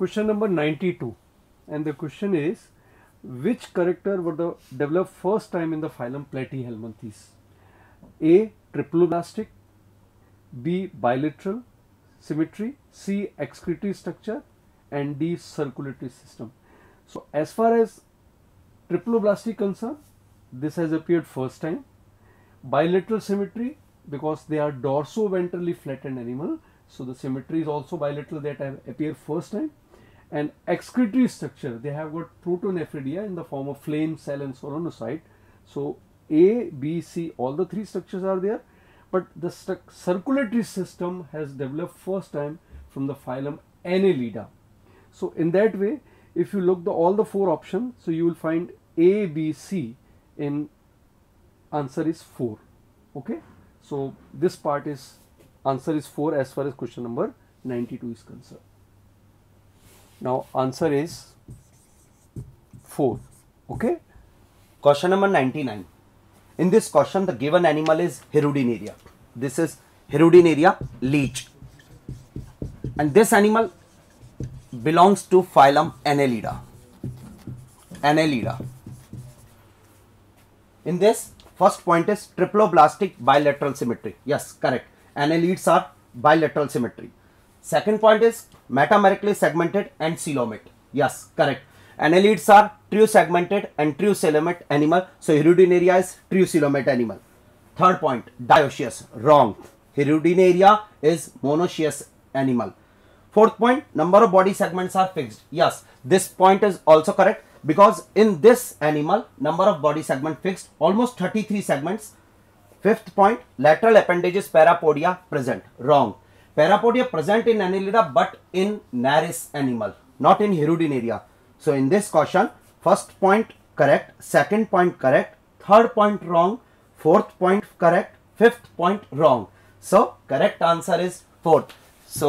question number 92 and the question is which character were the developed first time in the phylum Platyhelminthes? A. Triploblastic B. Bilateral symmetry C. excretory structure and D. circulatory system. So as far as triploblastic concern this has appeared first time bilateral symmetry because they are dorso-ventrally flattened animal so the symmetry is also bilateral that have appeared first time and excretory structure. They have got protonephridia in the form of flame cell and solenocyte so a b c all the three structures are there. But the circulatory system has developed first time from the phylum annelida so in that way if you look the all the four options so you will find a b c in answer is 4 okay? So this part is answer is 4 as far as question number 92 is concerned now answer is 4 okay? Question number 99 in this question the given animal is hirudinaria this is hirudinaria leech. And this animal belongs to phylum annelida. Annelida. In this first point is triploblastic bilateral symmetry. Yes correct. Annelids are bilateral symmetry second point is metamerically segmented and coelomate yes correct. Annelids are true segmented and true coelomate animal so hirudinaria is true coelomate animal. Third point dioecious. Wrong. Hirudinaria is monoecious animal. Fourth point number of body segments are fixed. Yes this point is also correct because in this animal number of body segment fixed almost 33 segments. Fifth point lateral appendages parapodia present. Wrong parapodia present in annelida but in Nereis animal not in hirudinaria so in this question first point correct second point correct third point wrong fourth point correct fifth point wrong so correct answer is fourth so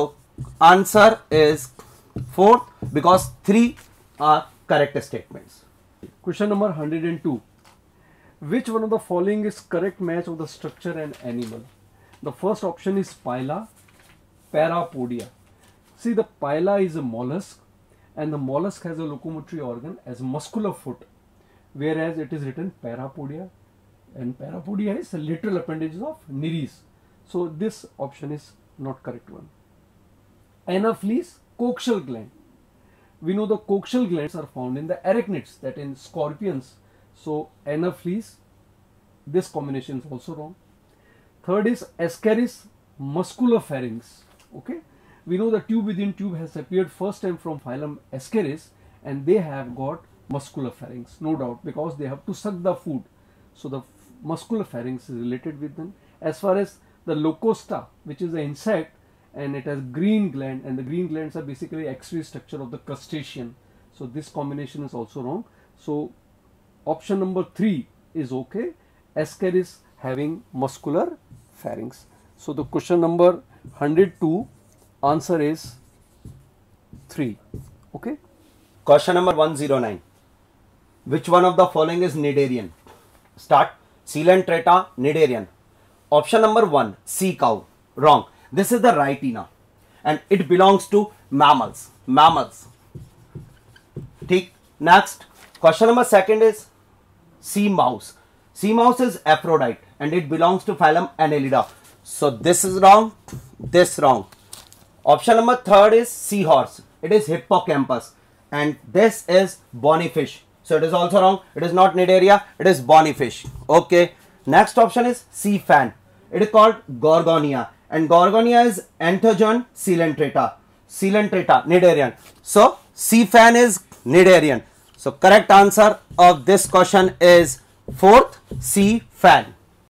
answer is fourth because three are correct statements. Question number 102. Which one of the following is correct match of the structure and animal? The first option is Pila, Parapodia. See the Pila is a mollusk and the mollusk has a locomotory organ as muscular foot whereas it is written Parapodia and Parapodia is a lateral appendage of Nereis. So this option is not correct one. Anopheles, coxal gland we know the coxal glands are found in the arachnids that in scorpions. So Anopheles, this combination is also wrong. Third is Ascaris musculopharynx. Okay, we know the tube within tube has appeared first time from phylum Ascaris and they have got muscular pharynx no doubt, because they have to suck the food. So the muscular pharynx is related with them. As far as the Locusta, which is the insect, and it has green gland and the green glands are basically excretory structure of the crustacean. So this combination is also wrong. So option number 3 is okay. Ascaris having muscular pharynx. So the question number 102 answer is 3. Okay. Question number 109. Which one of the following is Cnidarian? Start. Coelenterata Cnidarian. Option number 1 sea cow. Wrong. This is the rhytina and it belongs to mammals. Mammals. Take next question number second is sea mouse. Sea mouse is Aphrodite and it belongs to phylum Annelida. So this is wrong. This wrong. Option number third is seahorse. It is hippocampus and this is bony fish. So it is also wrong. It is not Cnidaria. It is bony fish. Okay. Next option is sea fan. It is called Gorgonia and Gorgonia is Anthozoan coelenterata. Coelenterata, Cnidarian. So, sea fan is Cnidarian. So, correct answer of this question is fourth, sea fan.